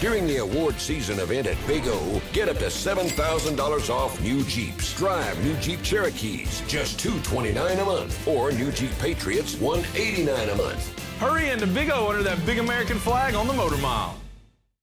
During the award season event at Big O, get up to $7,000 off new Jeeps. Drive new Jeep Cherokees, just $229 a month. Or new Jeep Patriots, $189 a month. Hurry into Big O under that big American flag on the motor mile.